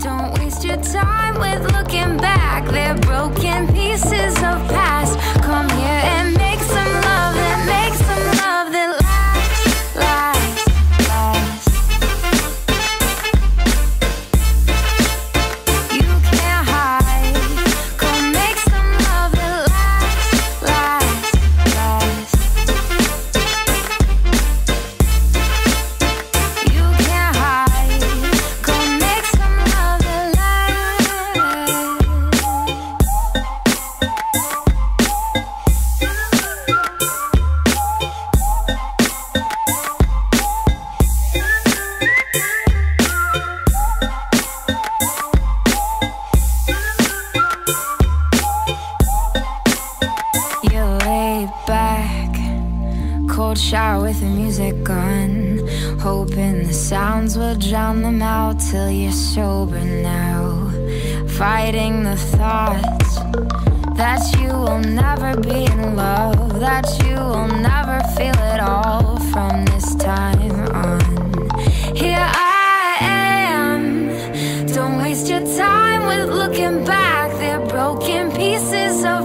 Don't waste your time with looking back. cold shower with the music on. Hoping the sounds will drown them out till you're sober now. Fighting the thoughts That you will never be in love That you will never feel it all from this time on. Here I am. Don't waste your time with looking back. They're broken pieces of